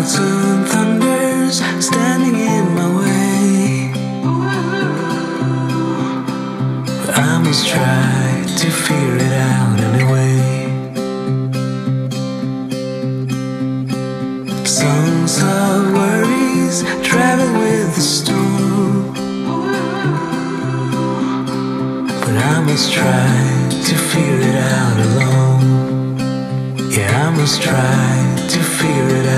clouds and thunders standing in my way. I must try to figure it out anyway. Songs of worries traveling with the storm. But I must try to figure it out alone. Yeah, I must try to figure it out.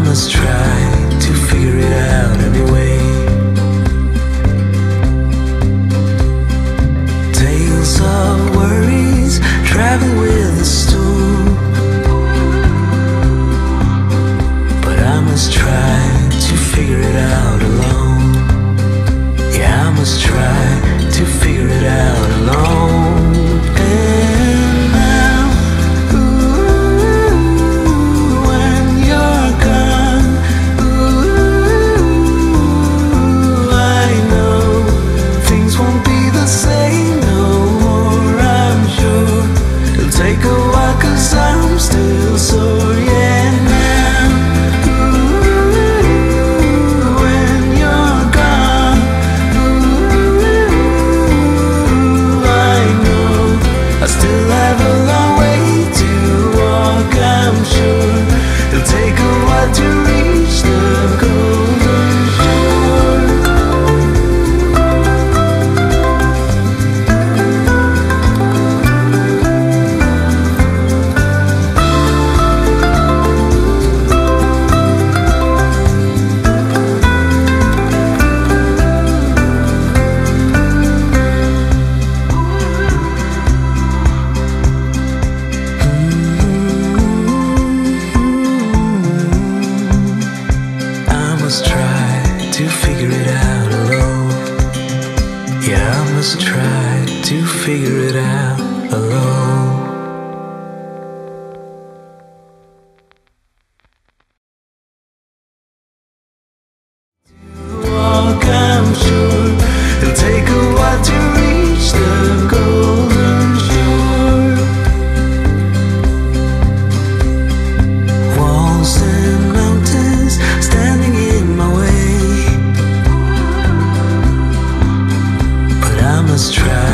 must try to figure it out. still so young. just tried to figure it out alone. Walk, I'm sure it'll take a try.